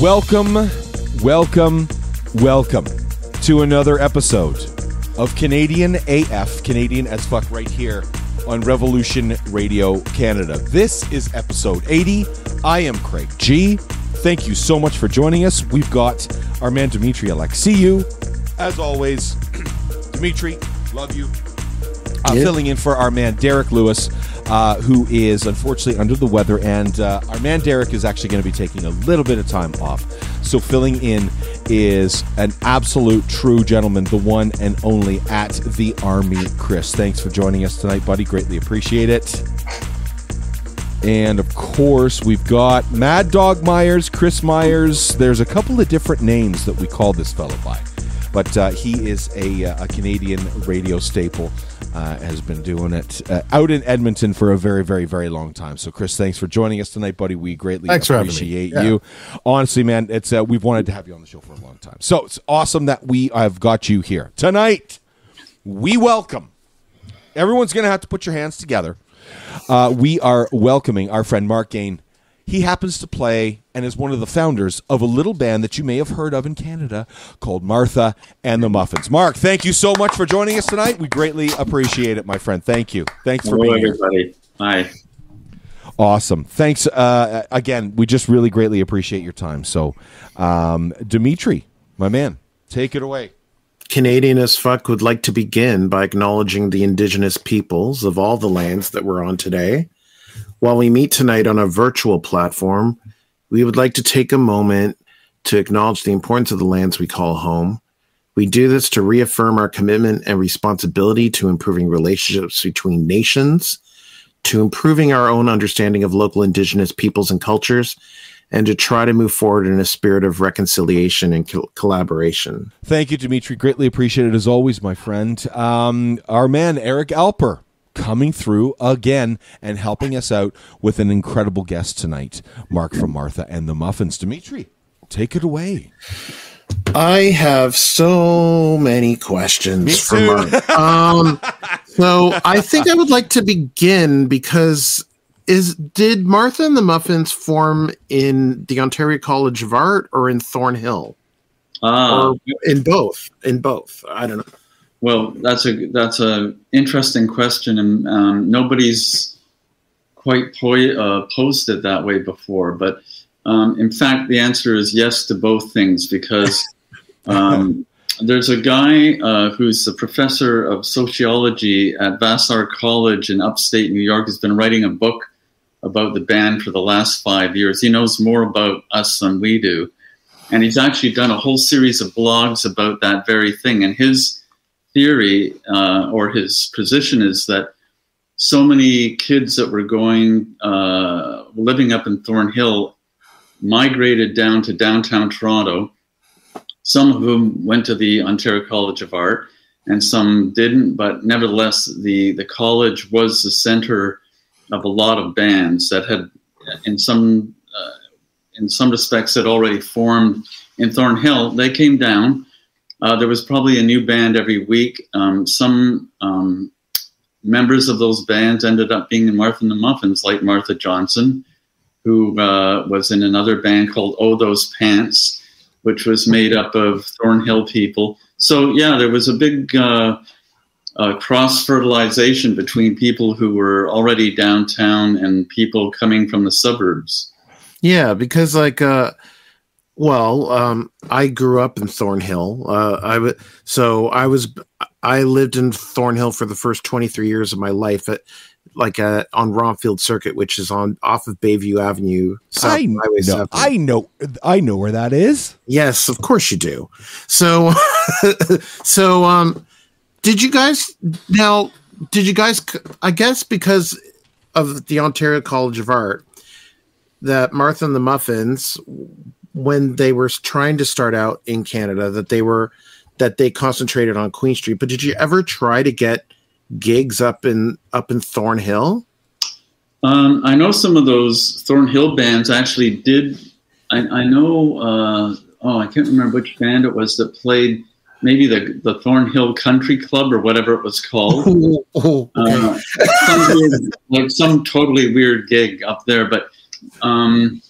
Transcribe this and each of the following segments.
Welcome, welcome, welcome to another episode of Canadian AF, Canadian as fuck, right here on Revolution Radio Canada. This is episode 80. I am Craig G. Thank you so much for joining us. We've got our man Dimitri Alexiou. As always, Dimitri, love you. Uh, Yeah. Filling in for our man Derek Lewis, uh, who is unfortunately under the weather, and uh, our man Derek is actually going to be taking a little bit of time off. So filling in is an absolute true gentleman, the one and only at the Army, Kris. Thanks for joining us tonight, buddy. Greatly appreciate it. And of course, we've got Mad Dog Myers, Chris Myers. There's a couple of different names that we call this fellow by, but uh, he is a, uh, a Canadian radio staple. Uh, has been doing it uh, out in Edmonton for a very, very, very long time. So, Chris, thanks for joining us tonight, buddy. We greatly Thanks for having me. appreciate Yeah. you. Honestly, man, it's uh, we've wanted to have you on the show for a long time. So it's awesome that we have got you here tonight. We welcome. Everyone's going to have to put your hands together uh, we are welcoming our friend Mark Gane. He happens to play and is one of the founders of a little band that you may have heard of in Canada called Martha and the Muffins. Mark, thank you so much for joining us tonight. We greatly appreciate it, my friend. Thank you. Thanks for Hello, being here. everybody. Hi. Awesome. Thanks uh, again. We just really greatly appreciate your time. So, um, Dimitri, my man, take it away. Canadian as fuck would like to begin by acknowledging the indigenous peoples of all the lands that we're on today. While we meet tonight on a virtual platform, we would like to take a moment to acknowledge the importance of the lands we call home. We do this to reaffirm our commitment and responsibility to improving relationships between nations, to improving our own understanding of local indigenous peoples and cultures, and to try to move forward in a spirit of reconciliation and col- collaboration. Thank you, Dimitri. Greatly appreciated as always, my friend. Um, our man Eric Alper coming through again and helping us out with an incredible guest tonight, Mark from Martha and the Muffins. Dimitri, take it away. I have so many questions for. Mark. um, so I think I would like to begin because is did Martha and the Muffins form in the Ontario College of Art or in Thornhill Ah, or in both? In both, I don't know. Well, that's a that's a interesting question, and um, nobody's quite po- uh, posed it that way before. But um, in fact, the answer is yes to both things because um, there's a guy uh, who's a professor of sociology at Vassar College in upstate New York. Has been writing a book about the band for the last five years. He knows more about us than we do. And he's actually done a whole series of blogs about that very thing. And his theory uh, or his position is that so many kids that were going, uh, living up in Thornhill, migrated down to downtown Toronto. Some of whom went to the Ontario College of Art, and some didn't. But nevertheless, the, the college was the center of a lot of bands that had, in some uh, in some respects, had already formed in Thornhill. They came down. Uh, there was probably a new band every week. Um, some um, members of those bands ended up being in Martha and the Muffins, like Martha Johnson, who uh, was in another band called Oh Those Pants, which was made up of Thornhill people. So yeah, there was a big uh, uh, cross fertilization between people who were already downtown and people coming from the suburbs. Yeah, because like uh well, um I grew up in Thornhill. Uh I w- so I was I lived in Thornhill for the first 23 years of my life at like uh, on Romfield Circuit, which is on off of Bayview Avenue, South I Highway know, 7. I know, I know where that is. Yes, of course you do. So, so um, did you guys now? Did you guys? I guess because of the Ontario College of Art, that Martha and the Muffins, when they were trying to start out in Canada, that they were that they concentrated on Queen Street. But did you ever try to get gigs up in up in Thornhill? Um, I know some of those Thornhill bands actually did. I, I know. Uh, oh, I can't remember which band it was that played. Maybe the the Thornhill Country Club or whatever it was called. Oh, oh, okay. Uh, some weird, like some totally weird gig up there. But um,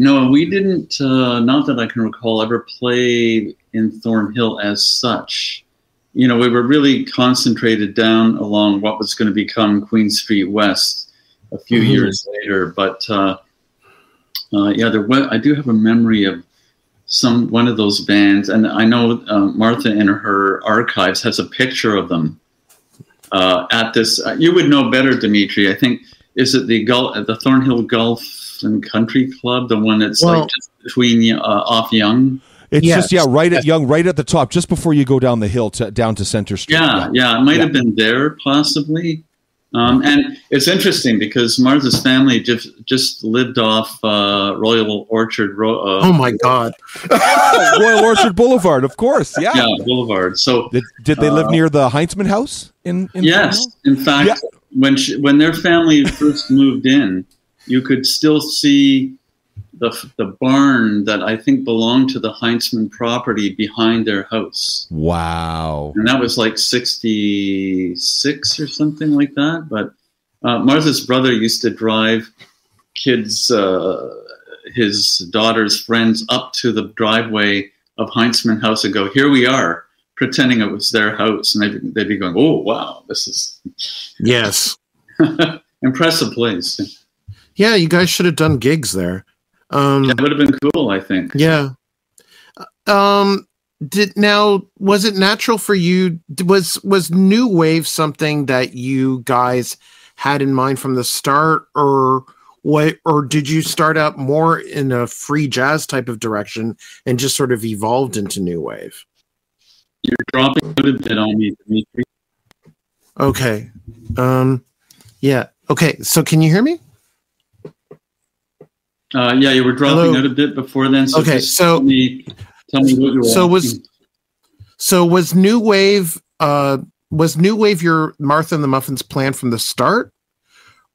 No, we didn't. Uh, not that I can recall ever play in Thornhill as such. You know, we were really concentrated down along what was going to become Queen Street West a few Mhm. years later. But uh, uh, yeah, there was, I do have a memory of some one of those bands, and I know uh, Martha in her archives has a picture of them uh, at this. Uh, you would know better, Dimitri. I think is it the Gul- the Thornhill Golf and Country Club, the one that's Well- like just between uh, off Yonge. It's Yes. just yeah, right at Yonge, right at the top, just before you go down the hill to down to Center Street. Yeah, yeah, it might Yeah. have been there possibly. Um, and it's interesting because Martha's family just just lived off uh, Royal Orchard. Ro- uh, Oh my god! Royal Orchard Boulevard, of course. Yeah. yeah, Boulevard. So Did, did they live Uh, near the Heintzman House in? in yes, Thornhill? in fact, Yeah. When she, when their family first moved in, you could still see the the barn that I think belonged to the Heintzman property behind their house. Wow. and that was like 66 or something like that but uh, martha's brother used to drive kids uh, his daughter's friends up to the driveway of Heintzman house and go here we are pretending it was their house and they'd, they'd be going oh wow this is Yes, impressive place yeah. You guys should have done gigs there. Um, that would have been cool i think Yeah. Um did now was it natural for you was was new wave something that you guys had in mind from the start or what or did you start out more in a free jazz type of direction and just sort of evolved into new wave? You're dropping out a bit on me Dimitri. Okay. Um yeah. Okay, so can you hear me? uh, yeah you were dropping Hello. out a bit before then so Okay, so- tell me, tell me what you were So was so was new wave uh was new wave your Martha and the Muffins plan from the start?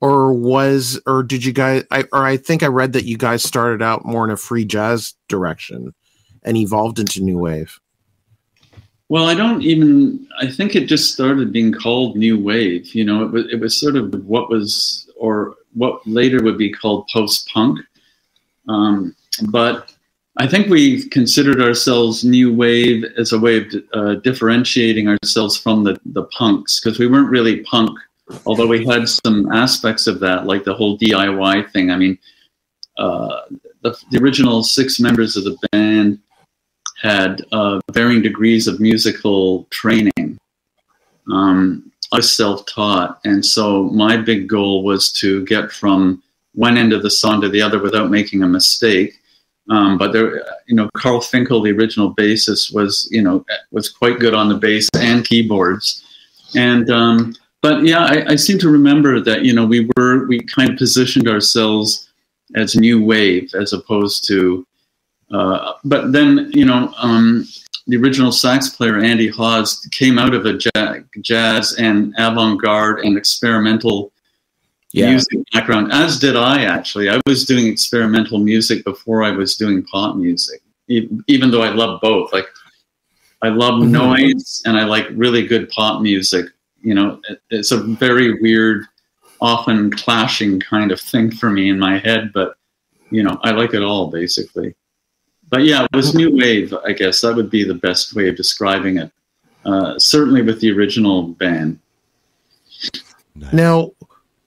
Or was or did you guys I or I think I read that you guys started out more in a free jazz direction and evolved into new wave. Well, I don't even. I think it just started being called new wave. You know, it was it was sort of what was or what later would be called post punk. Um, but I think we considered ourselves new wave as a way of uh, differentiating ourselves from the the punks because we weren't really punk, although we had some aspects of that, like the whole DIY thing. I mean, uh, the, the original six members of the band had uh, varying degrees of musical training. Um, I was self-taught, and so my big goal was to get from one end of the song to the other without making a mistake. Um, but there, you know, Carl Finkle, the original bassist, was you know was quite good on the bass and keyboards, and um, but yeah, I, I seem to remember that you know we were we kind of positioned ourselves as new wave as opposed to uh, but then, you know, um, the original sax player Andy Haas came out of a jazz and avant-garde and experimental Yeah. music background, as did I. Actually, I was doing experimental music before I was doing pop music, even though I love both. Like, I love Mhm. noise and I like really good pop music. You know, it's a very weird, often clashing kind of thing for me in my head, but you know, I like it all basically but yeah, it was new wave. I guess that would be the best way of describing it. Uh, certainly with the original band. Now,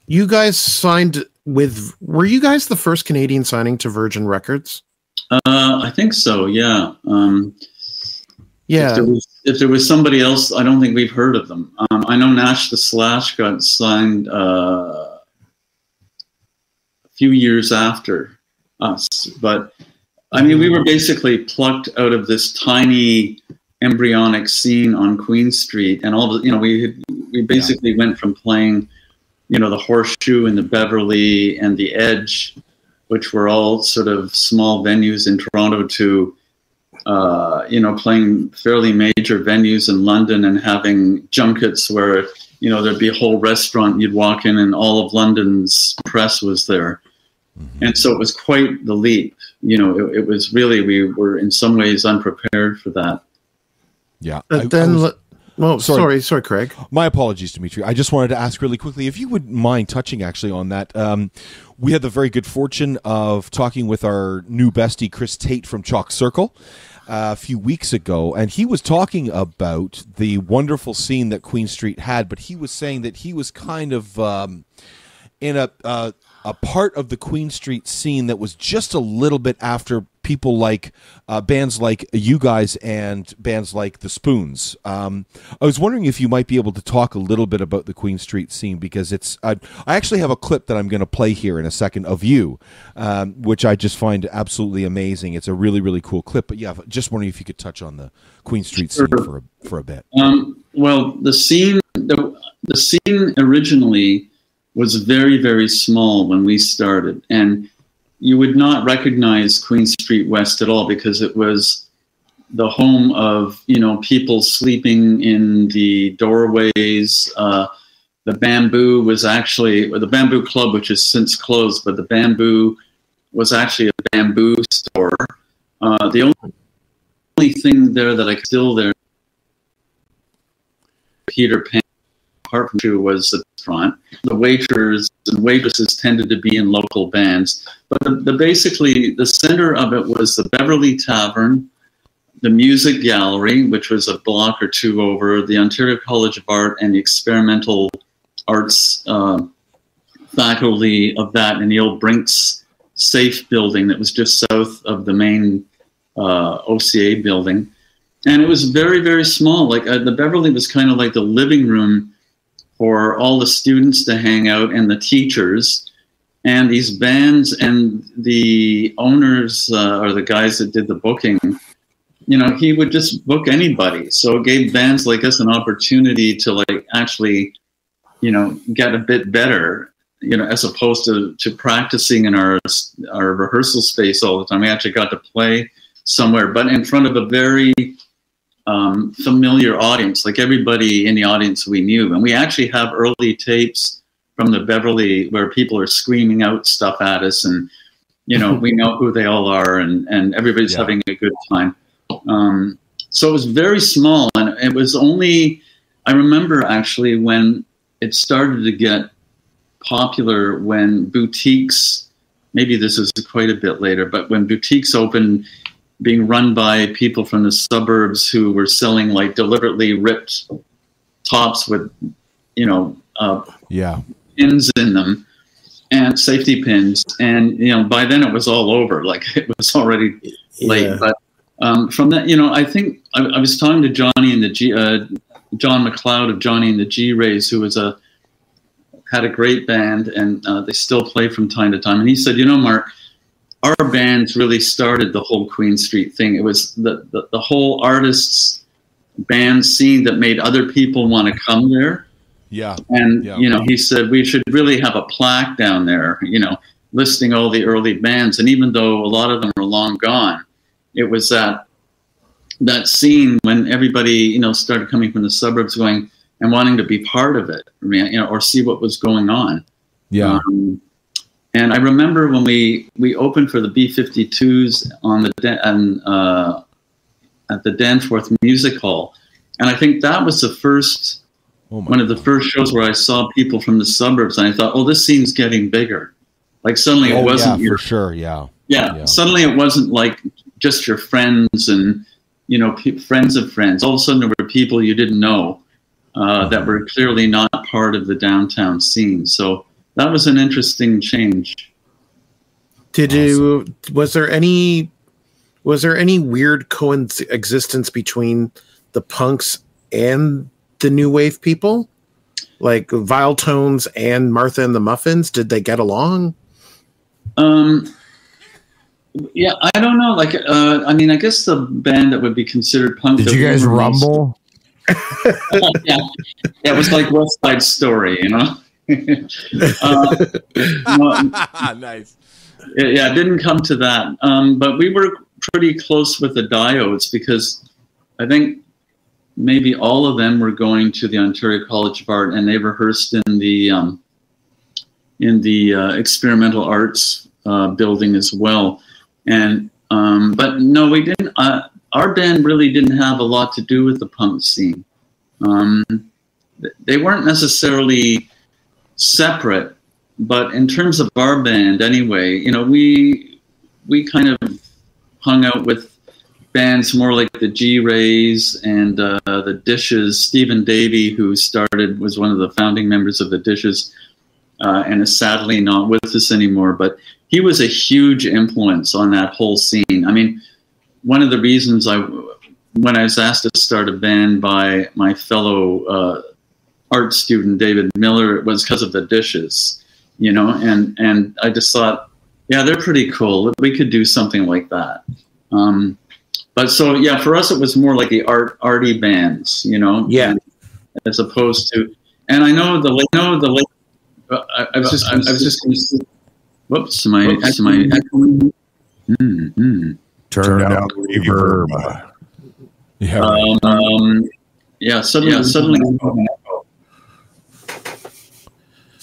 you guys signed with were you guys the first Canadian signing to Virgin Records? Uh, I think so. Yeah. Um, Yeah. If there, was, if there was somebody else, I don't think we've heard of them. Um, I know Nash the Slash got signed uh, a few years after us, but I mean, we were basically plucked out of this tiny embryonic scene on Queen Street, and all the you know we we basically went from playing, you know, the Horseshoe and the Beverly and the Edge, which were all sort of small venues in Toronto, to uh, you know playing fairly major venues in London and having junkets where you know there'd be a whole restaurant you'd walk in and all of London's press was there. And so it was quite the leap. You know, it, it was really, we were in some ways unprepared for that. Yeah. But I- I then was- Well, Sorry. sorry, sorry, Craig. My apologies, Dimitri. I just wanted to ask really quickly if you would mind touching actually on that. Um, we had the very good fortune of talking with our new bestie, Chris Tate from Chalk Circle. uh, a few weeks ago, and he was talking about the wonderful scene that Queen Street had, but he was saying that he was kind of um, in a uh, a part of the Queen Street scene that was just a little bit after people like uh, bands like you guys and bands like the Spoons. Um, I was wondering if you might be able to talk a little bit about the Queen Street scene because it's. I I actually have a clip that I'm going to play here in a second of you, um, which I just find absolutely amazing. It's a really really cool clip. But yeah, just wondering if you could touch on the Queen Street scene Sure. for a, for a bit. Um, well, the scene the, the scene originally was very very small when we started, and you would not recognize Queen Street West at all because it was the home of you know people sleeping in the doorways. Uh, the bamboo was actually the bamboo club, which has since closed, but the bamboo was actually a bamboo store. Uh, the only thing there that I still there Peter Pan apart from was the front. The waiters and waitresses tended to be in local bands, but the, the basically the center of it was the Beverly Tavern, the Music Gallery, which was a block or two over, the Ontario College of Art, and the Experimental Arts uh, faculty of that in the old Brinks Safe building that was just south of the main uh, OCA building and it was very very small like uh, the beverly was kind of like the living room for all the students to hang out and the teachers. And these bands and the owners uh, or the guys that did the booking you know he would just book anybody. So it gave bands like us an opportunity to like actually you know get a bit better you know as opposed to to practicing in our our rehearsal space all the time. We actually got to play somewhere but in front of a very um, familiar audience, like everybody in the audience we knew. And we actually have early tapes from the Beverly where people are screaming out stuff at us, and you know we know who they all are, and and everybody's Yeah. having a good time. Um, so it was very small, and it was only I remember actually when it started to get popular when boutiques. Maybe this is quite a bit later, but when boutiques opened being run by people from the suburbs who were selling like deliberately ripped tops with, you know, uh, Yeah. pins in them and safety pins. And, you know, by then it was all over. Like it was already late. Yeah. But um, from that, you know, I think I, I was talking to Johnny and the G, uh, John McLeod of Johnny and the G Rays, who was a, had a great band and uh, they still play from time to time. And he said, you know, Mark, our bands really started the whole Queen Street thing. It was the, the, the whole artists band scene that made other people want to come there. Yeah. And, Yeah. you know, he said we should really have a plaque down there, you know, listing all the early bands. And even though a lot of them are long gone, it was that that scene when everybody, you know, started coming from the suburbs going and wanting to be part of it, I mean, you know, or see what was going on. Yeah. Um, and I remember when we we opened for the B52s on the uh, at the Danforth Music Hall, and I think that was the first oh one of the first shows where I saw people from the suburbs, and I thought, oh, this scene's getting bigger. Like suddenly Oh, it wasn't yeah, your for sure. Yeah. yeah, Yeah. Suddenly it wasn't like just your friends and you know friends of friends. All of a sudden there were people you didn't know uh, that were clearly not part of the downtown scene. So that was an interesting change. Did you? Was there any? Was there any weird coexistence between the punks and the new wave people, like Viletones and Martha and the Muffins? Did they get along? Um, yeah, I don't know. Like, uh, I mean, I guess the band that would be considered punk. Did that you guys rumble? yeah, yeah, it was like West Side Story, you know. Uh, nice. yeah, it didn't come to that. Um, but we were pretty close with the diodes because I think maybe all of them were going to the Ontario College of Art and they rehearsed in the um, in the uh, experimental arts uh, building as well. And um, but no, we didn't. Uh, our band really didn't have a lot to do with the punk scene. Um, they weren't necessarily separate, but in terms of our band, anyway, you know, we we kind of hung out with bands more like the G Rays and uh, the Dishes. Stephen Davey, who started, was one of the founding members of the Dishes, uh, and is sadly not with us anymore. But he was a huge influence on that whole scene. I mean, one of the reasons I, when I was asked to start a band by my fellow uh, art student David Miller, it was because of the Dishes, you know, and and I just thought, yeah, they're pretty cool. We could do something like that. Um, but so yeah, for us it was more like the art arty bands, you know. Yeah. As opposed to, and I know the I know the uh, I, I was just I was just going to. Whoops, am I am I echoing? Mm-hmm. Turn, Turn down the reverb. Yeah. Um, um, yeah. Suddenly, yeah, suddenly.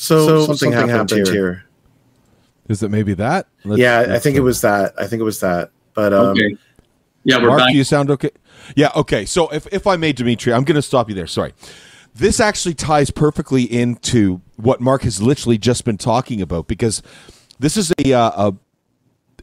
So, so something, something happened, happened here. here. Is it maybe that? Let's, yeah, let's I think it was that. I think it was that. But um, okay. Yeah, we're Mark, back. you sound okay? Yeah, okay. So if, if I may, Dimitri, I'm going to stop you there. Sorry. This actually ties perfectly into what Mark has literally just been talking about because this is a, uh, a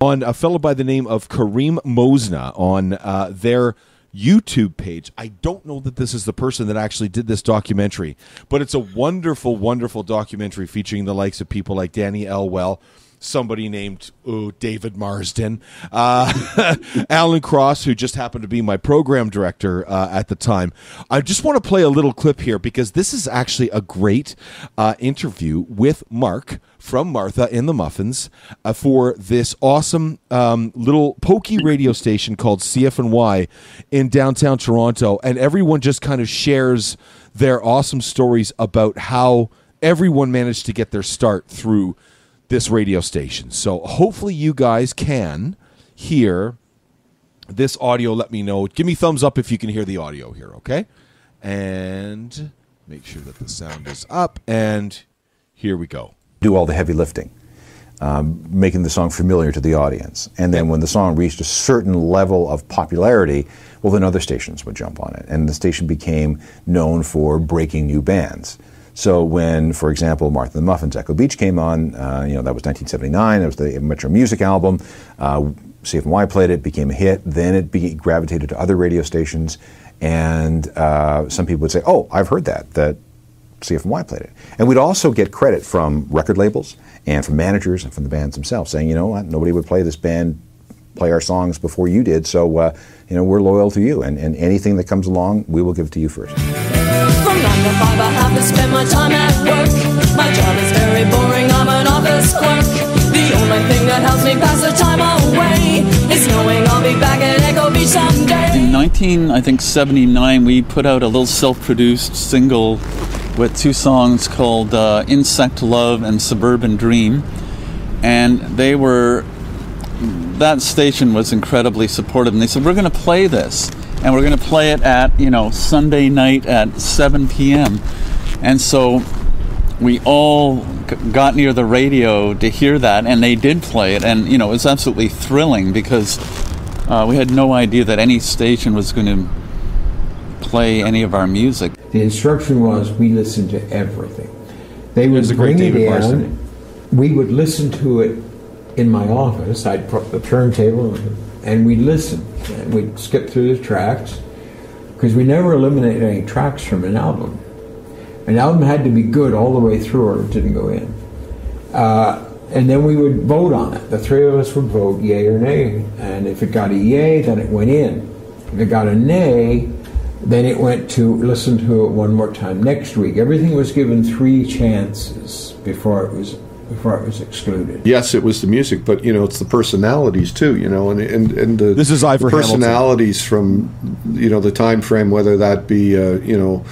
on a fellow by the name of Karim Mosna on uh, their YouTube page. I don't know that this is the person that actually did this documentary, but it's a wonderful, wonderful documentary featuring the likes of people like Danny Elwell somebody named ooh, David Marsden, uh, Alan Cross, who just happened to be my program director uh, at the time. I just want to play a little clip here because this is actually a great uh, interview with Mark from Martha in the Muffins uh, for this awesome um, little pokey radio station called CFNY in downtown Toronto. And everyone just kind of shares their awesome stories about how everyone managed to get their start through this radio station. So hopefully you guys can hear this audio. Let me know. Give me thumbs up if you can hear the audio here, okay? And make sure that the sound is up. And here we go. Do all the heavy lifting. Um, making the song familiar to the audience. And then when the song reached a certain level of popularity, well, then other stations would jump on it. And the station became known for breaking new bands. So when, for example, Martha the Muffins, Echo Beach came on, uh, you know, that was 1979. That was the Metro Music album. Uh, CFNY played it, became a hit. Then it be, gravitated to other radio stations. And uh, some people would say, oh, I've heard that, that CFNY played it. And we'd also get credit from record labels and from managers and from the bands themselves saying, you know what, nobody would play this band, play our songs before you did. So, uh, you know, we're loyal to you. And, and anything that comes along, we will give it to you first nine to five, I have to spend my time at work. My job is very boring, I'm an office clerk. The only thing that helps me pass the time away is knowing I'll be back at Echo Beach someday. In 19, I think 79, we put out a little self-produced single with two songs called uh, Insect Love and Suburban Dream. And they were, that station was incredibly supportive. And they said, We're going to play this and we're going to play it at you know Sunday night at 7 p.m. And so we all got near the radio to hear that, and they did play it, and you know it was absolutely thrilling because uh, we had no idea that any station was going to play any of our music. The instruction was we listened to everything. They would bring it in. We would listen to it in my office. I'd put the turntable and we'd listen and we'd skip through the tracks because we never eliminated any tracks from an album. An album had to be good all the way through or it didn't go in. Uh, and then we would vote on it. The three of us would vote yay or nay. And if it got a yay, then it went in. If it got a nay, then it went to listen to it one more time next week. Everything was given three chances before it was before it was excluded. Yes, it was the music, but you know, it's the personalities too. You know, and and and the, this is Ivor personalities Hamilton. from you know the time frame, whether that be uh, you know.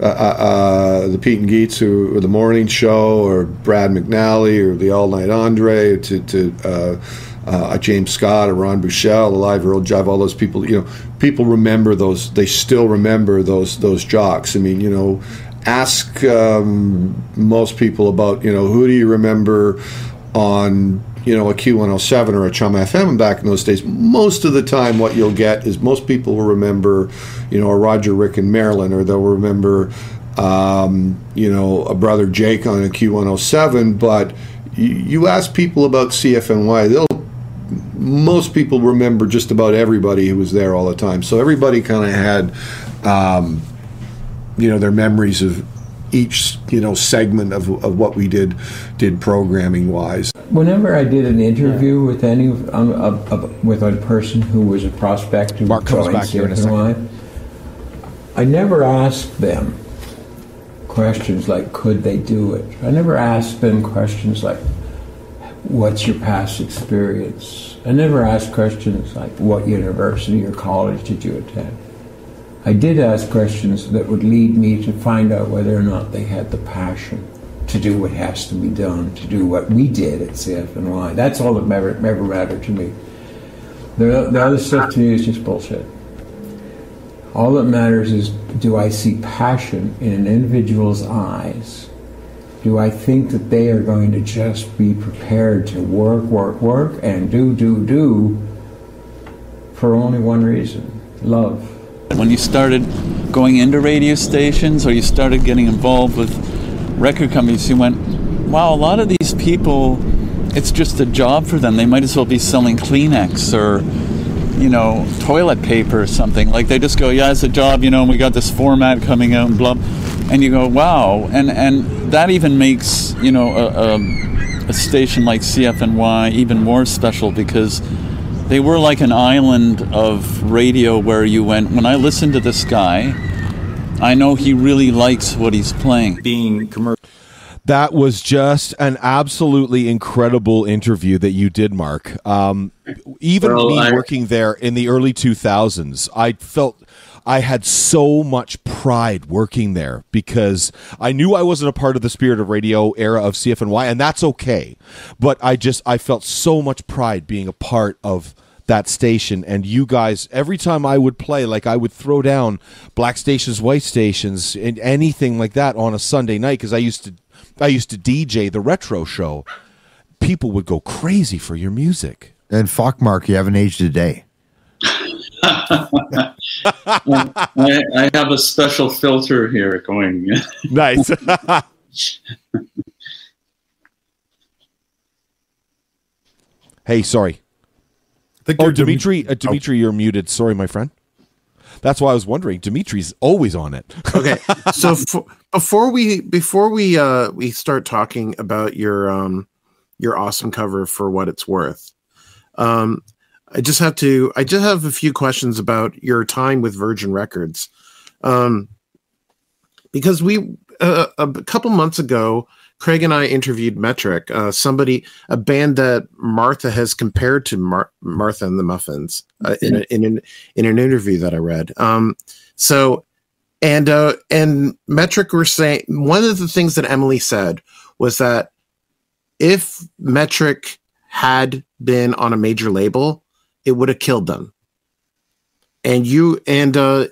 Uh, uh, uh the Pete and Geets, who, or the Morning Show, or Brad McNally, or the All Night Andre, to, to uh, uh, James Scott, or Ron Bushell, Alive Earl Jive, all those people. You know, people remember those. They still remember those those jocks. I mean, you know, ask um, most people about, you know, who do you remember on you know a Q107 or a Chum FM back in those days, most of the time what you'll get is most people will remember, you know, a Roger Rick in Marilyn, or they'll remember, um, you know, a brother Jake on a Q107. But you ask people about CFNY, they'll most people remember just about everybody who was there all the time. So everybody kind of had, um, you know, their memories of each you know segment of, of what we did did programming wise. Whenever I did an interview with any um, uh, with a person who was a prospect who Mark comes back here in a second. I never asked them questions like could they do it. I never asked them questions like what's your past experience. I never asked questions like what university or college did you attend. I did ask questions that would lead me to find out whether or not they had the passion to do what has to be done, to do what we did at CFNY. That's all that ever, ever mattered to me. The, the other stuff to me is just bullshit. All that matters is do I see passion in an individual's eyes? Do I think that they are going to just be prepared to work, work, work, and do, do, do for only one reason love? When you started going into radio stations or you started getting involved with record companies, you went, wow, a lot of these people, it's just a job for them. They might as well be selling Kleenex or, you know, toilet paper or something. Like they just go, yeah, it's a job, you know, and we got this format coming out and blah. And you go, wow. And, and that even makes, you know, a, a, a station like CFNY even more special because they were like an island of radio where you went, when I listen to this guy, I know he really likes what he's playing. Being commercial. That was just an absolutely incredible interview that you did, Mark. Um, even well, me I... working there in the early 2000s, I felt I had so much pride working there because I knew I wasn't a part of the Spirit of Radio era of CFNY, and that's okay. But I just I felt so much pride being a part of that station. And you guys every time I would play like I would throw down black stations white stations and anything like that on a Sunday night cuz I used to I used to DJ the retro show people would go crazy for your music. And fuck Mark you haven't aged a day I, I, have a special filter here going. nice. hey, sorry. Oh, Dimitri, uh, Dimitri, oh. you're muted. Sorry, my friend. That's why I was wondering. Dimitri's always on it. okay, so for, before we before we uh we start talking about your um your awesome cover for what it's worth, um, I just have to. I just have a few questions about your time with Virgin Records, um, because we uh, a couple months ago, Craig and I interviewed Metric, uh, somebody, a band that Martha has compared to Mar- Martha and the Muffins uh, in, a, in an in an interview that I read. Um, so, and uh, and Metric were saying one of the things that Emily said was that if Metric had been on a major label, it would have killed them. And you and uh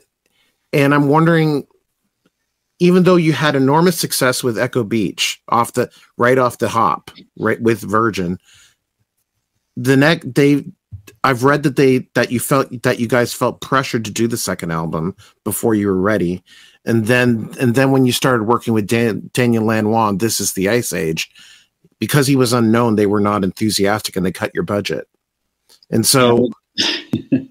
and I'm wondering even though you had enormous success with Echo Beach off the right off the hop, right with Virgin, the next they I've read that they that you felt that you guys felt pressured to do the second album before you were ready. And then and then when you started working with Dan, Daniel Lanois, This is the Ice Age, because he was unknown, they were not enthusiastic and they cut your budget. And so,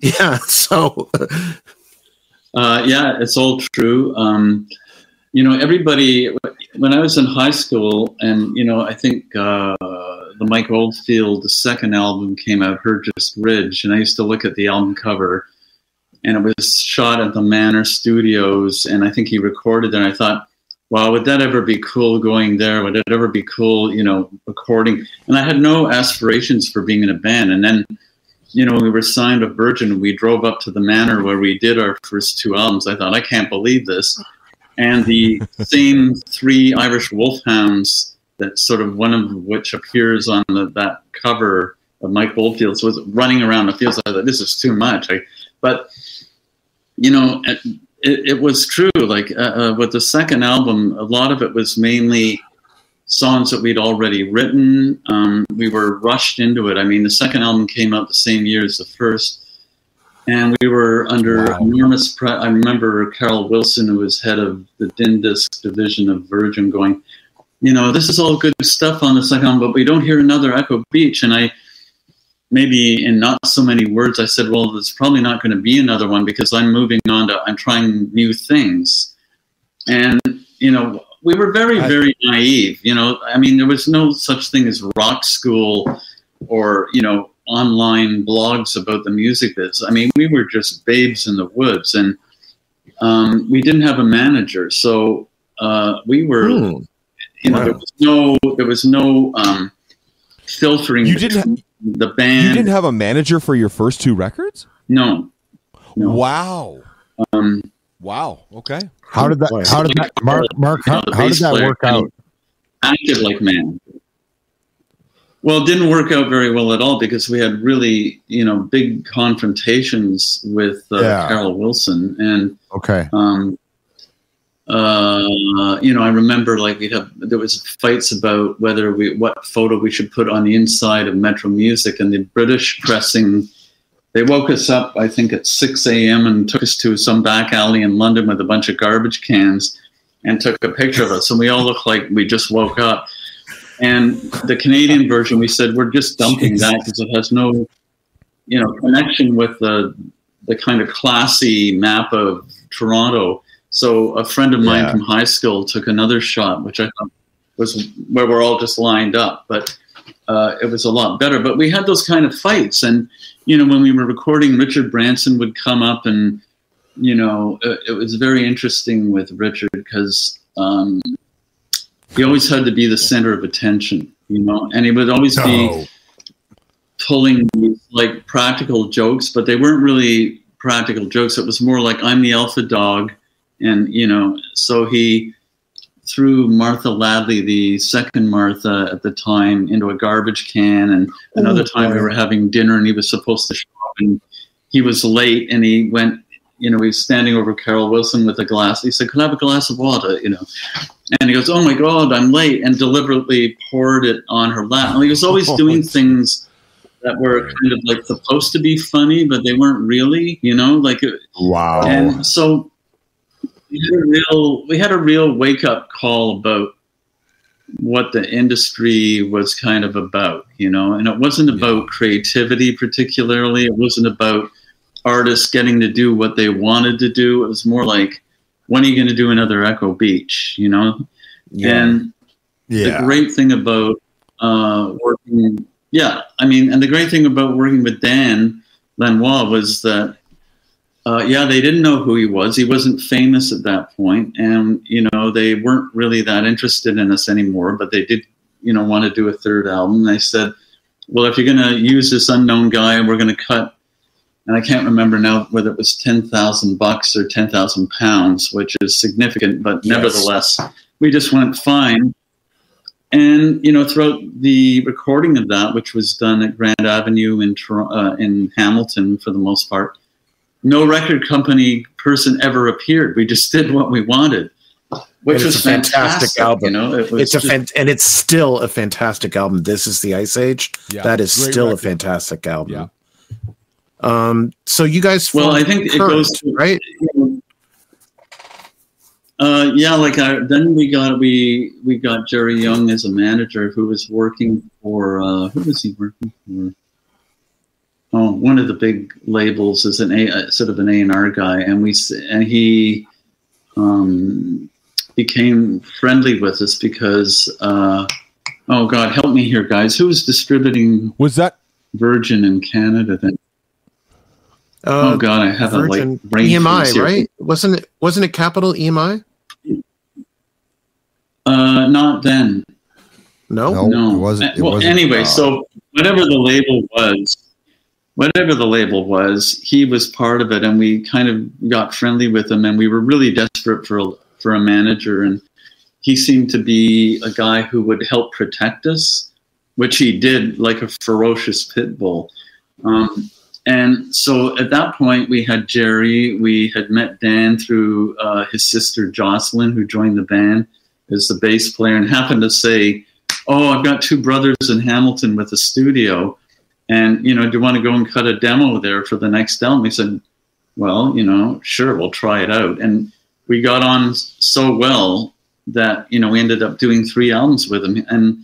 yeah, so. uh, yeah, it's all true. Um, you know, everybody, when I was in high school, and, you know, I think uh, the Mike Oldfield, the second album came out, Hergest Ridge, and I used to look at the album cover, and it was shot at the Manor Studios, and I think he recorded there, and I thought, wow, would that ever be cool going there? Would it ever be cool, you know, recording? And I had no aspirations for being in a band. And then you know, we were signed with Virgin. We drove up to the manor where we did our first two albums. I thought, I can't believe this. And the same three Irish wolfhounds that sort of one of which appears on the, that cover of Mike Oldfield was running around the fields. I thought, this is too much. I, but, you know, it, it was true. Like uh, uh, with the second album, a lot of it was mainly songs that we'd already written. Um, we were rushed into it. I mean, the second album came out the same year as the first, and we were under Wow. enormous. pressure. I remember Carol Wilson, who was head of the DinDisc division of Virgin, going, "You know, this is all good stuff on the second album, but we don't hear another Echo Beach." And I, maybe in not so many words, I said, "Well, there's probably not going to be another one because I'm moving on to. I'm trying new things." And you know, we were very, very naive. You know, I mean, there was no such thing as rock school or you know online blogs about the music biz. I mean, we were just babes in the woods, and um, we didn't have a manager, so uh, we were. Hmm. You know, there was no, there was no um, filtering. You didn't between the band. You didn't have a manager for your first two records? no. No. Wow. Um, Wow. Okay. How did that? How did that? Mark, Mark, how, how did that work out? acted like man. Well, it didn't work out very well at all because we had really, you know, big confrontations with uh, Yeah. Carol Wilson, and Okay. um, uh, you know, I remember like we'd have there was fights about whether we what photo we should put on the inside of Metro Music, and the British pressing. They woke us up, I think, at 6 a.m. and took us to some back alley in London with a bunch of garbage cans and took a picture of us. And we all looked like we just woke up. And the Canadian version, we said, we're just dumping that because it has no, you know, connection with the, the kind of classy map of Toronto. So a friend of mine Yeah. from high school took another shot, which I thought was where we're all just lined up. But uh, it was a lot better. But we had those kind of fights. And, you know, when we were recording, Richard Branson would come up and, you know, it, it was very interesting with Richard because um, he always had to be the center of attention, you know, and he would always be pulling these like practical jokes, but they weren't really practical jokes. It was more like I'm the alpha dog, and you know, so he threw Martha Ladly, the second Martha at the time, into a garbage can, and another oh, time we were having dinner, and he was supposed to show up, and he was late, and he went. You know, he was standing over Carol Wilson with a glass. He said, "Can I have a glass of water?" You know, and he goes, "Oh my God, I'm late," and deliberately poured it on her lap. And he was always oh, doing things that were kind of like supposed to be funny, but they weren't really. You know, like Wow. and so we had a real we had a real wake up call about what the industry was kind of about, you know, and it wasn't about creativity particularly. It wasn't about artists getting to do what they wanted to do. It was more like, when are you going to do another Echo Beach, you know? And the great thing about uh, working, yeah, I mean, and the great thing about working with Dan Lanois was that, uh, yeah, they didn't know who he was. He wasn't famous at that point, and you know, they weren't really that interested in us anymore. But they did, you know, want to do a third album. They said, "Well, if you're going to use this unknown guy, we're going to cut." And I can't remember now whether it was ten thousand bucks or ten thousand pounds, which is significant, but Yes. nevertheless, we just went fine. And you know, throughout the recording of that, which was done at Grand Avenue in uh, in Hamilton for the most part, no record company person ever appeared. We just did what we wanted, which And was it's a fantastic album. You know, it was It's a fan- and it's still a fantastic album. This is the Ice Age. Yeah. that is still record. a fantastic album. Yeah. Um. So you guys. Well, I think it goes to- right. Uh, yeah, like I, then we got we we got Jerry Young as a manager who was working for uh, who was he working for? Oh, one of the big labels is an A, uh, sort of an A and R guy, and we and he um, became friendly with us because uh, oh God, help me here, guys. Who was distributing Was that Virgin in Canada then? Uh, oh God, I have Virgin a like brain EMI, here. right? Wasn't it? Wasn't it Capitol EMI? Uh, not then. No. No. No, it wasn't- it well, wasn't, anyway, uh, so whatever the label was, whatever the label was, he was part of it, and we kind of got friendly with him, and we were really desperate for a, for a manager, and he seemed to be a guy who would help protect us, which he did, like a ferocious pit bull. Um, and so at that point, we had Jerry. We had met Dan through uh, his sister Jocelyn, who joined the band as the bass player, and happened to say, "Oh, I've got two brothers in Hamilton with a studio, and you know, do you want to go and cut a demo there for the next album?" He said, "Well, you know, sure, we'll try it out." And we got on so well that you know we ended up doing three albums with him, and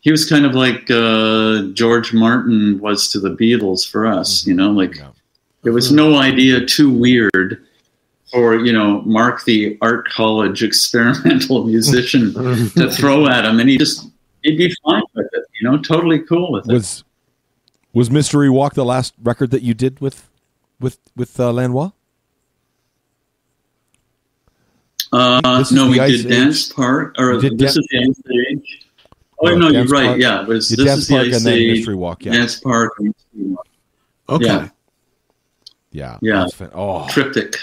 he was kind of like uh, George Martin was to the Beatles for us. You know, like Yeah. there was no idea too weird for you know Mark the art college experimental musician to throw at him, and he just he'd be fine with it. You know, totally cool with it. Was was Mystery Walk the last record that you did with with with uh, Lanois? Uh, no, we Ice did Dance Age? Park, or this Dan- is the Ice Age. Oh Yeah, no, you're right. Park- Yeah, it was You this Dance is the Ice and then Age, Mystery Walk. Yeah, Danseparc, and Mystery Walk. Okay. Yeah. yeah, Yeah. Fan- Oh, triptych.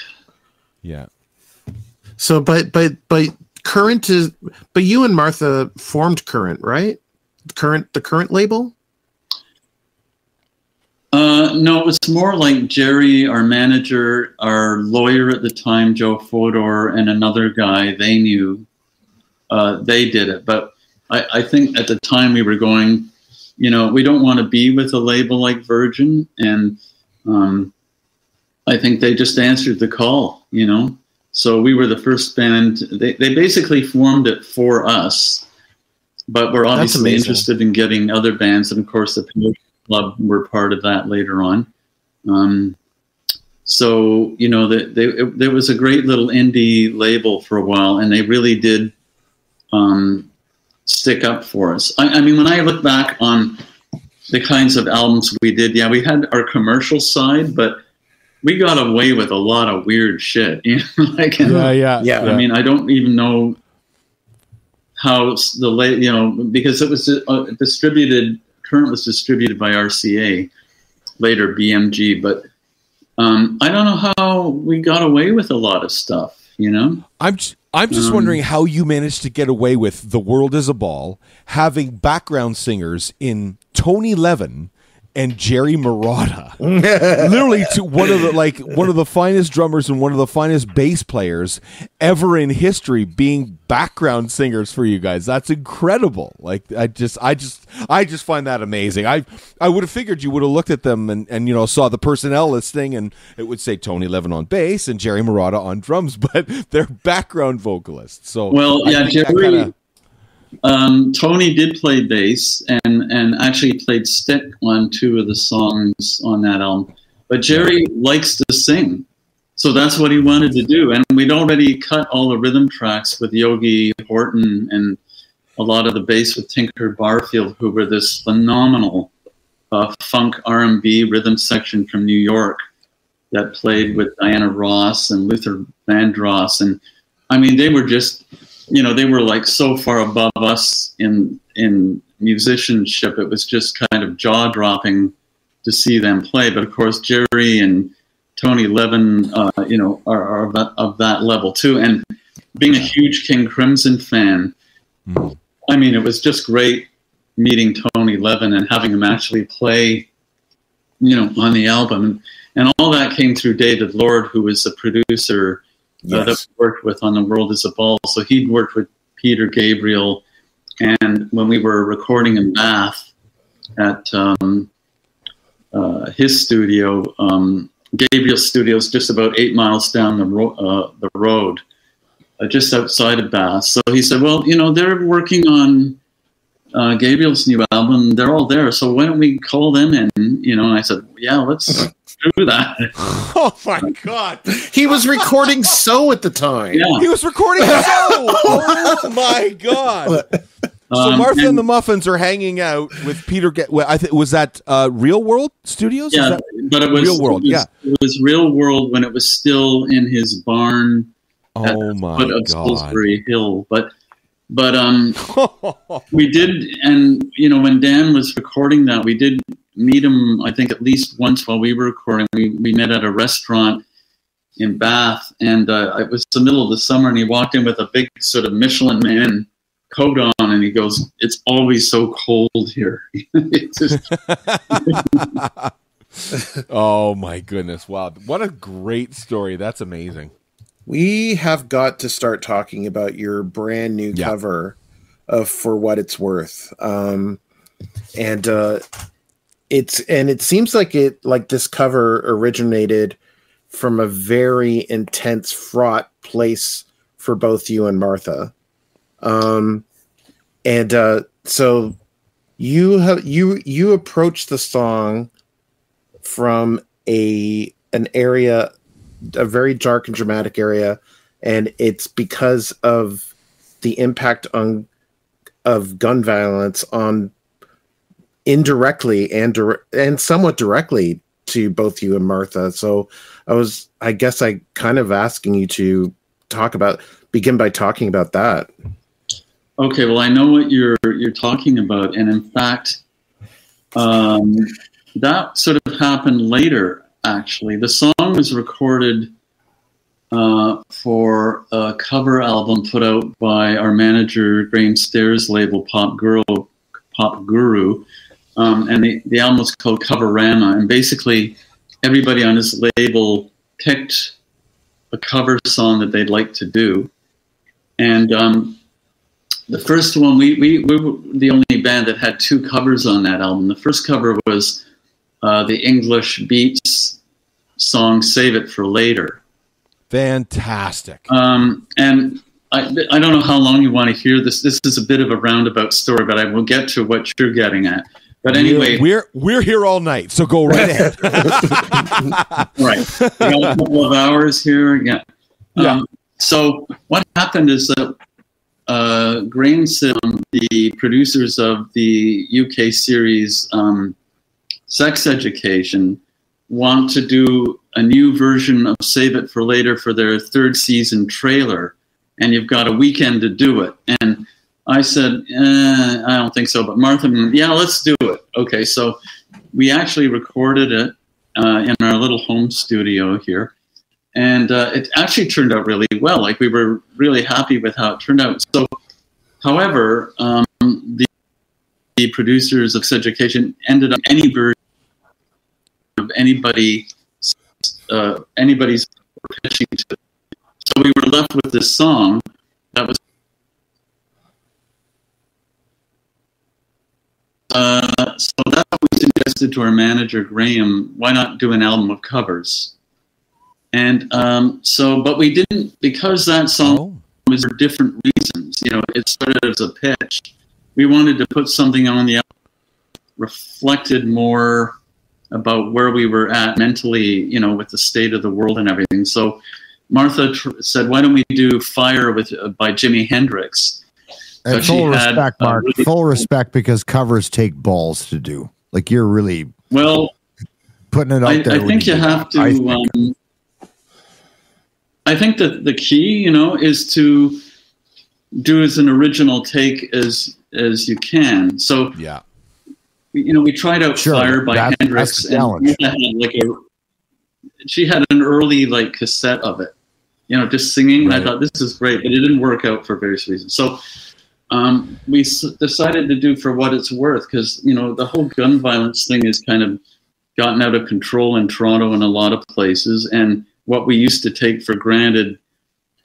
yeah. So, but but but current is but you and Martha formed Current, right? Current the current label. Uh, no, it was more like Jerry, our manager, our lawyer at the time, Joe Fodor, and another guy. They knew uh, they did it, but I, I think at the time we were going, you know, we don't want to be with a label like Virgin, and um, I think they just answered the call, you know. So we were the first band. They they basically formed it for us, but we're obviously interested in getting other bands, and of course the Club were part of that later on. Um, so you know, the, they, there was a great little indie label for a while, and they really did um, stick up for us. I, I mean, when I look back on the kinds of albums we did, yeah, we had our commercial side, but we got away with a lot of weird shit. You know, like Yeah, yeah, Yeah. I mean, I don't even know how s- the late, you know, because it was uh, distributed. Current was distributed by RCA, later BMG, but um, I don't know how we got away with a lot of stuff. You know, I'm j- I'm just Um, wondering how you managed to get away with "The World Is a Ball" having background singers in Tony Levin and Jerry Marotta, literally to one of the like one of the finest drummers and one of the finest bass players ever in history, being background singers for you guys. That's incredible. Like I just I just I just find that amazing. I I would have figured you would have looked at them and and you know saw the personnel listing and it would say Tony Levin on bass and Jerry Marotta on drums, but they're background vocalists. So Well, I yeah, Jerry- kinda- um, Tony did play bass and and actually played stick on two of the songs on that album. But Jerry likes to sing, so that's what he wanted to do. And we'd already cut all the rhythm tracks with Yogi Horton and a lot of the bass with Tinker Barfield, who were this phenomenal uh, funk R&B rhythm section from New York that played with Diana Ross and Luther Vandross, and I mean they were just you know they were like so far above us in in musicianship it was just kind of jaw dropping to see them play. But of course jerry and tony levin uh, you know are, are of, that, of that level too. And being a huge king crimson fan Mhm. i mean it was just great meeting tony levin and having him actually play you know on the album. And all that came through david lord who was the producer uh, that we worked with on The World is a Ball. So he'd worked with Peter Gabriel. And when we were recording in Bath at um, uh, his studio, um, Gabriel's studio is just about eight miles down the, ro- uh, the road, uh, just outside of Bath. So he said, Well, you know, they're working on uh, Gabriel's new album. They're all there. So why don't we call them in? You know, and I said, Yeah, let's do that. Oh my god. He was recording so at the time. Yeah. He was recording so. Oh my god! So Um, Martha and, and- the Muffins are hanging out with Peter. Get, well, I think was that uh, Real World Studios? Is Yeah, that- but it was Real World, It was, yeah. it was real world when it was still in his barn oh the my foot of god! Solsbury Hill. But but um, we did, and you know, when Dan was recording that, we did meet him. I think at least once while we were recording. We we met at a restaurant in Bath, and uh, it was the middle of the summer, and he walked in with a big sort of Michelin Man coat on, and he goes, "It's always so cold here." It's just- oh my goodness! Wow, what a great story! That's amazing. we have got to start talking about your brand new Yeah. cover of For What It's Worth. Um, and uh, it's and it seems like it like this cover originated from a very intense, fraught place for both you and Martha. Um, and uh, so you have you you approach the song from a an area a very dark and dramatic area and it's because of the impact on of gun violence on indirectly and and somewhat directly to both you and Martha. So I was I guess I kind of asking you to talk about begin by talking about that. Okay, well, I know what you're you're talking about, and in fact, um, that sort of happened later. Actually, the song was recorded uh, for a cover album put out by our manager Graham Stairs label Pop Girl, Pop Guru, um, and the, the album was called Coverama, and basically everybody on his label picked a cover song that they'd like to do, and um, the first one we, we, we were the only band that had two covers on that album. The first cover was uh, the english beats song save it for later. Fantastic. um, and I, I don't know how long you want to hear this. This is a bit of a roundabout story but i will get to what you're getting at but anyway we're we're here all night, so go right ahead. right. We got a couple of hours here. Yeah. Yeah. Um, so what happened is that uh, Graham Sim, the producers of the UK series um, Sex Education, want to do a new version of Save It for Later for their third season trailer, and you've got a weekend to do it. And I said, eh, I don't think so. But Martha, yeah, let's do it. Okay, so we actually recorded it uh, in our little home studio here. And uh, it actually turned out really well. Like we were really happy with how it turned out. So, however, um, the, the producers of Sex Education ended up any version of anybody, uh, anybody's pitching to. So we were left with this song that was. Uh, so that's what we suggested to our manager Graham. Why not do an album of covers? And um, so, but we didn't because that song Oh. was for different reasons. You know, it started as a pitch. We wanted to put something on the album reflected more about where we were at mentally, you know, with the state of the world and everything. So Martha tr- said, "Why don't we do Fire with uh, by Jimi Hendrix?" But full respect, Mark. really- full respect because covers take balls to do. Like you're really Well, putting it out I, there. I think you do have to. I think. um, I think that the key, you know, is to do as an original take as as you can. So Yeah. you know, we tried out Sure, Fire by that's- Hendrix, that's and had like a, she had an early like cassette of it, you know, just singing. And I thought this is great, but it didn't work out for various reasons. So um, we s- decided to do for what it's worth because you know the whole gun violence thing has kind of gotten out of control in Toronto and a lot of places, and what we used to take for granted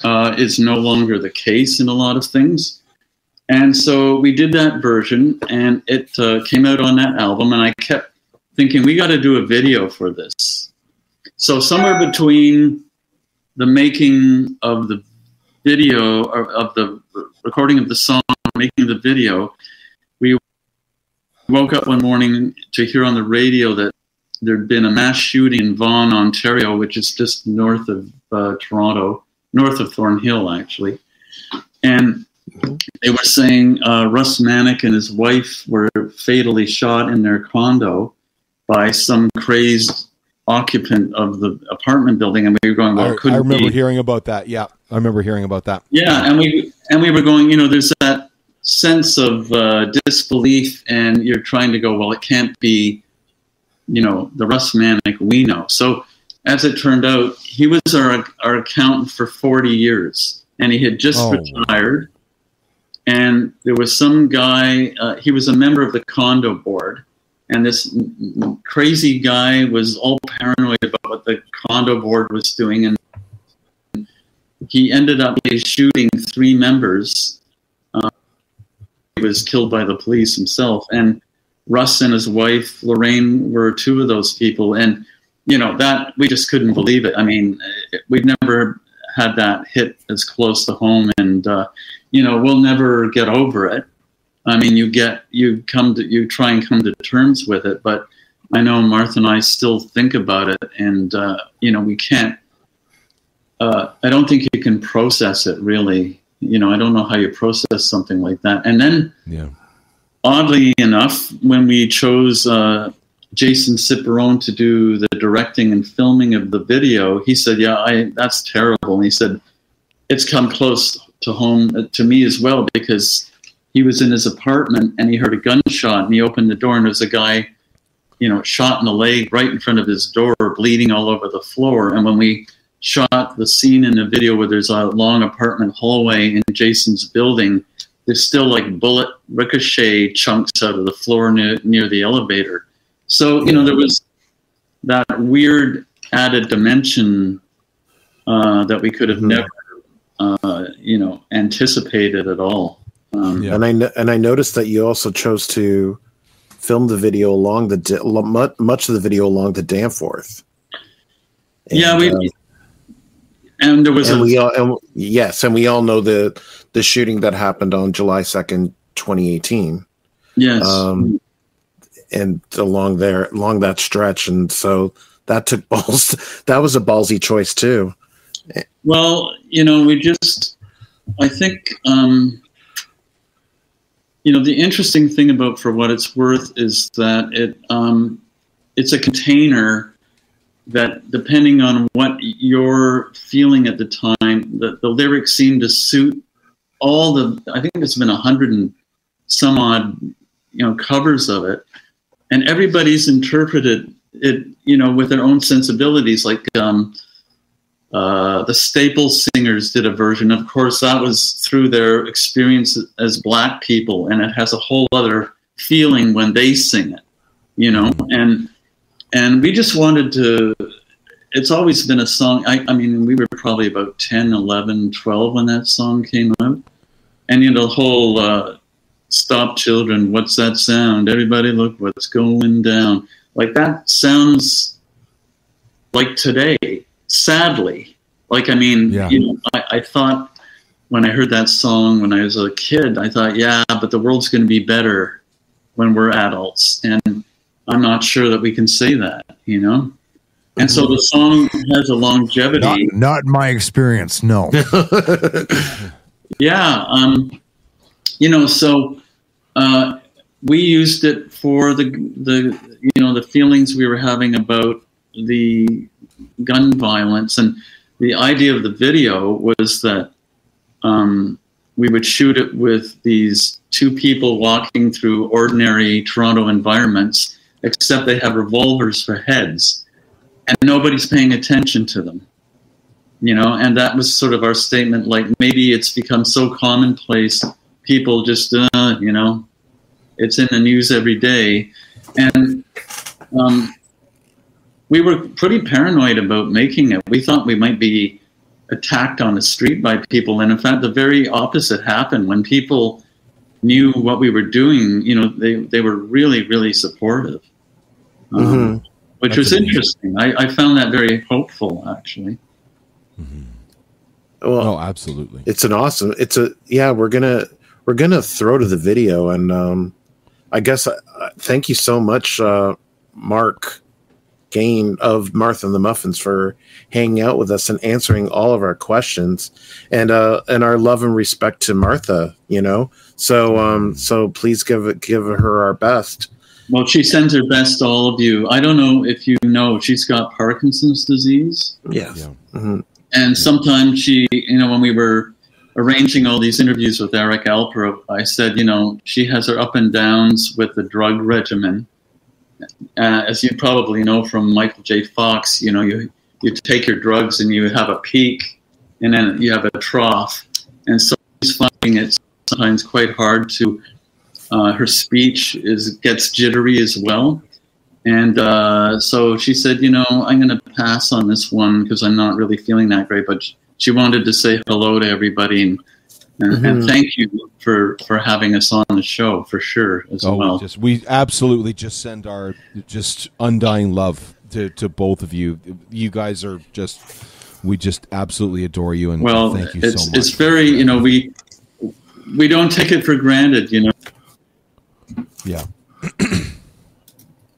uh, is no longer the case in a lot of things. And so we did that version, and it uh, came out on that album. And I kept thinking, we got to do a video for this. So somewhere between the making of the video of the recording of the song, making the video, we woke up one morning to hear on the radio that there'd been a mass shooting in Vaughan, Ontario, which is just north of uh, Toronto, north of Thornhill, actually. And they were saying uh, Russ Manock and his wife were fatally shot in their condo by some crazed occupant of the apartment building, and we were going, well, I, it could I remember be. hearing about that. Yeah. I remember hearing about that. Yeah, and we and we were going. You know, there's that sense of uh, disbelief, and you're trying to go, well, it can't be, you know, the Russ Manock we know. So, as it turned out, he was our our accountant for 40 years, and he had just Oh. retired. And there was some guy. Uh, he was a member of the condo board, and this crazy guy was all paranoid about what the condo board was doing, and he ended up shooting three members. Was killed by the police himself, and Russ and his wife Lorraine were two of those people. And you know that we just couldn't believe it. I mean, we've never had that hit as close to home, and uh, you know we'll never get over it. I mean, you get you come to you try and come to terms with it, but I know Martha and I still think about it, and uh, you know we can't. Uh, I don't think you can process it really. You know, I don't know how you process something like that. And then, Yeah. oddly enough, when we chose uh, Jason Ciperone to do the directing and filming of the video, he said, "Yeah, I that's terrible." And he said, "It's come close to home uh, to me as well because he was in his apartment and he heard a gunshot and he opened the door and there was a guy, you know, shot in the leg right in front of his door, bleeding all over the floor. And when we shot the scene in the video where there's a long apartment hallway in Jason's building, there's still like bullet ricochet chunks out of the floor near, near the elevator. So, you know, there was that weird added dimension uh, that we could have never, uh, you know, anticipated at all. Um, Yeah. And I and I noticed that you also chose to film the video along the Da- lo- mu- much of the video along the Danforth. And, yeah, we, uh, and there was and a, we all and yes, and we all know the the shooting that happened on July second, twenty eighteen. yes. Um, and along there, along that stretch, and so that took balls. That was a ballsy choice too. Well, you know, we just, I think, um, you know, the interesting thing about For What It's Worth is that it, um, it's a container that, depending on what you're feeling at the time, the, the lyrics seem to suit all the, I think it's been a hundred and some odd, you know, covers of it. And everybody's interpreted it, you know, with their own sensibilities. Like, um, uh, the Staple Singers did a version. Of course, that was through their experience as black people, and it has a whole other feeling when they sing it, you know. And and we just wanted to. It's always been a song. I, I mean, we were probably about 10, 11, 12 when that song came out, and you know the whole uh, "Stop Children, What's That Sound? Everybody look what's going down." Like that sounds like today sadly like i mean Yeah. you know I, I thought when i heard that song when i was a kid i thought yeah but the world's going to be better when we're adults and i'm not sure that we can say that you know and so the song has a longevity Not, not in my experience. No. yeah um you know so uh we used it for the the you know the feelings we were having about the gun violence and the idea of the video was that um, we would shoot it with these two people walking through ordinary Toronto environments, except they have revolvers for heads, and nobody's paying attention to them. You know, and that was sort of our statement. Like maybe it's become so commonplace, people just, uh, you know, it's in the news every day, and um, we were pretty paranoid about making it. We thought we might be attacked on the street by people, and in fact, the very opposite happened. When people knew what we were doing, you know, they they were really really supportive, um, which That's was amazing. interesting. I, I found that very hopeful, actually. Well, Oh, absolutely. it's an awesome. It's a yeah. We're gonna we're gonna throw to the video, and um, I guess uh, thank you so much, uh, Mark Gane of Martha and the Muffins for hanging out with us and answering all of our questions, and uh, and our love and respect to Martha. You know, so um, so please give it give her our best. Well, she sends her best to all of you. I don't know if you know, she's got Parkinson's disease. Yes. Yeah. Mhm. And sometimes she, you know, when we were arranging all these interviews with Eric Alper, I said, you know, she has her up and downs with the drug regimen. Uh, as you probably know from Michael J. Fox, you know, you you take your drugs and you have a peak, and then you have a trough, and so she's finding it sometimes quite hard to. Uh, her speech is gets jittery as well, and uh, so she said, you know, I'm going to pass on this one because I'm not really feeling that great. But she wanted to say hello to everybody and and, mm-hmm. and, thank you for for having us on the show for sure as oh, well. We, just, we absolutely just send our just undying love to to both of you. You guys are just we just absolutely adore you and well, thank you it's, so much. It's very you know we we don't take it for granted, you know. Yeah.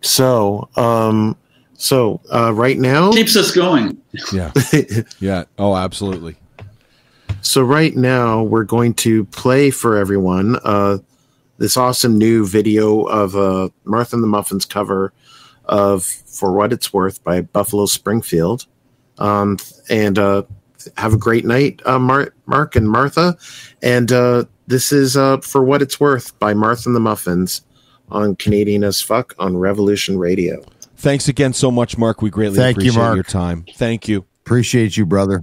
so, um, so uh, right now keeps us going. Yeah. yeah. Oh, absolutely. So right now we're going to play for everyone uh, this awesome new video of uh, Martha and the Muffins cover of "For What It's Worth" by Buffalo Springfield. Um, and uh, have a great night, uh, Mar- Mark and Martha. And uh, this is uh, "For What It's Worth" by Martha and the Muffins on Canadian as Fuck on Revolution Radio. Thanks again so much, Mark. We greatly Thank appreciate you, your time. Thank you. Appreciate you, brother.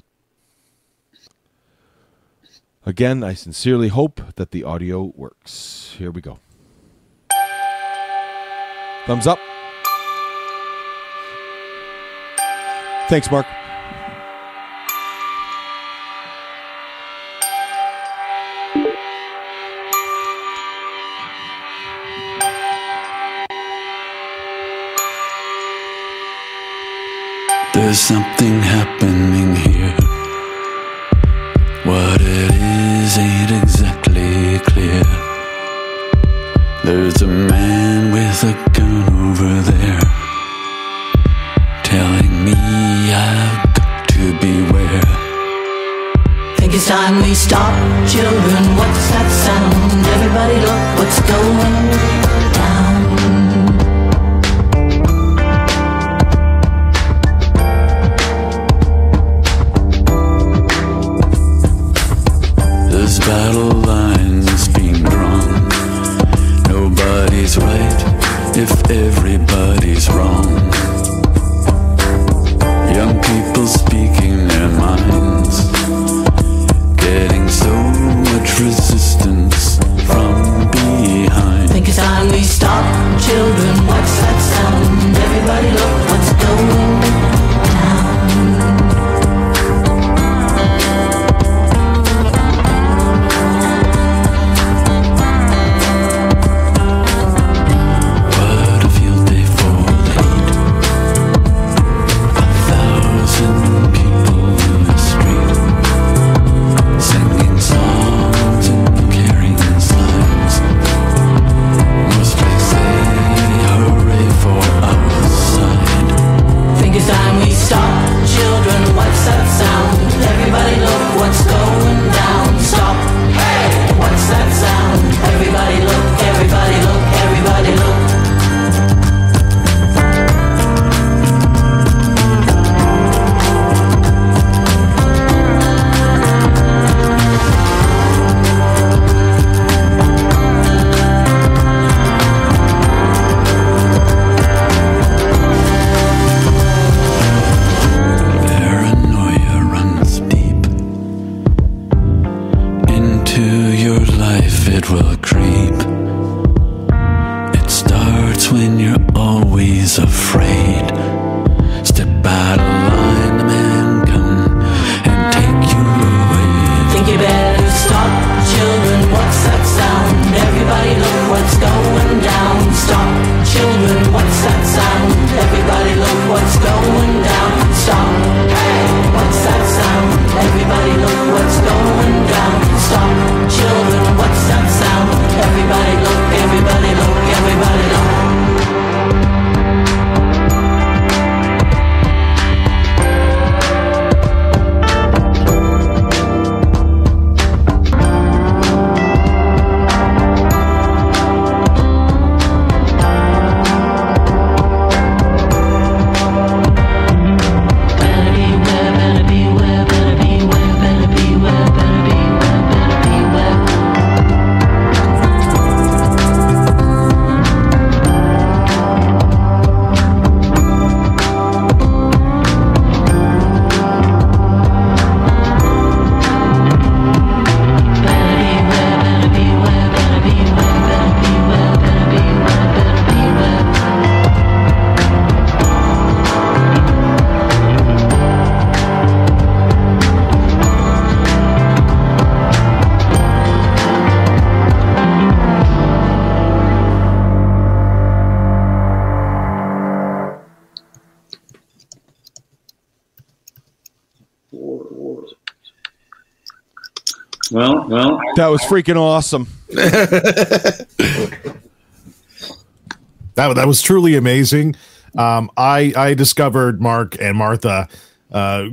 Again, I sincerely hope that the audio works. Here we go. Thumbs up. Thanks, Mark. There's something happening here. What it is ain't exactly clear. There's a man with a gun over there telling me I've got to beware. Think it's time we stop, children. That was freaking awesome. that that was truly amazing. Um, I I discovered Mark and Martha. Uh,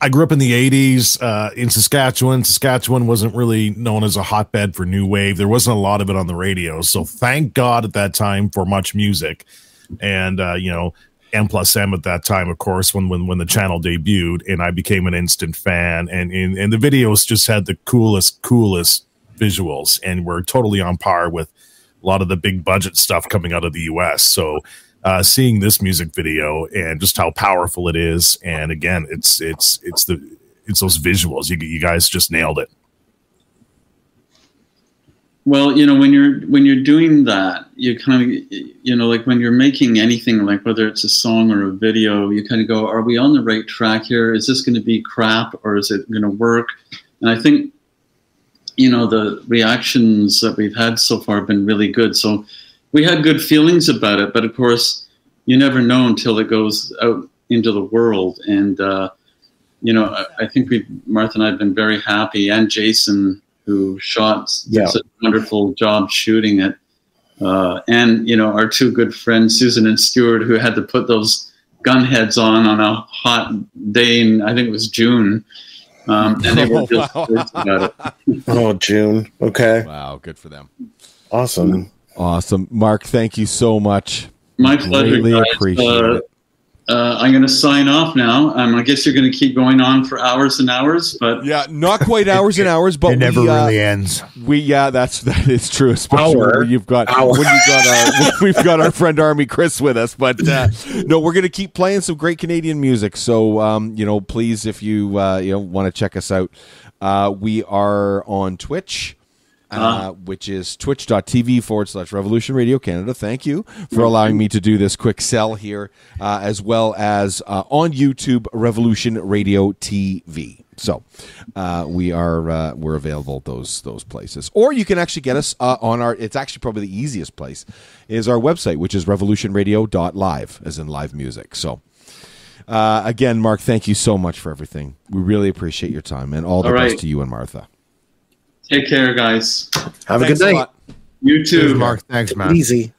I grew up in the '80s uh, in Saskatchewan. Saskatchewan wasn't really known as a hotbed for new wave. There wasn't a lot of it on the radio. So thank God at that time for MuchMusic, and uh, you know M plus M at that time, of course, when when when the channel debuted, and I became an instant fan. And and, and the videos just had the coolest coolest visuals, and were totally on par with a lot of the big budget stuff coming out of the U.S. So uh, seeing this music video and just how powerful it is, and again, it's it's it's the it's those visuals. You you guys just nailed it. Well, you know, when you're when you're doing that, you kind of, you know, like when you're making anything, like whether it's a song or a video, you kind of go, "Are we on the right track here? Is this going to be crap or is it going to work?" And I think, you know, the reactions that we've had so far have been really good. So we had good feelings about it, but of course, you never know until it goes out into the world. And uh, you know, I, I think we, Martha and I, have been very happy, and Jason who shot Yeah. such a wonderful job shooting it. Uh, and you know our two good friends Susan and Stewart, who had to put those gun heads on on a hot day in I think it was June, um, and they were just Oh, about it. Oh, June. Okay. Wow, good for them. Awesome. Awesome, Mark. Thank you so much. My pleasure. Greatly guys. appreciate Uh, it. Uh, I'm going to sign off now. Um, I guess you're going to keep going on for hours and hours, but Yeah, not quite hours and hours, but it never we, uh, really ends. We yeah, that's that is true. Especially Hour. when you've got Hour. when you've got our we've got our friend Army Chris with us. But uh, no, we're gonna keep playing some great Canadian music. So um, you know, please, if you uh, you know want to check us out, uh, we are on Twitch. Uh, which is twitch.tv forward slash revolution radio canada. Thank you for allowing me to do this quick sell here uh, as well as uh, on youtube revolution radio tv so uh, we are uh, we're available at those those places. Or you can actually get us uh, on our it's actually probably the easiest place is our website which is revolutionradio.live as in live music. So uh, again mark thank you so much for everything. We really appreciate your time and all the All best to you and martha take care, guys. Have a Thanks good night. lot. You too. Mark, thanks, man. Easy.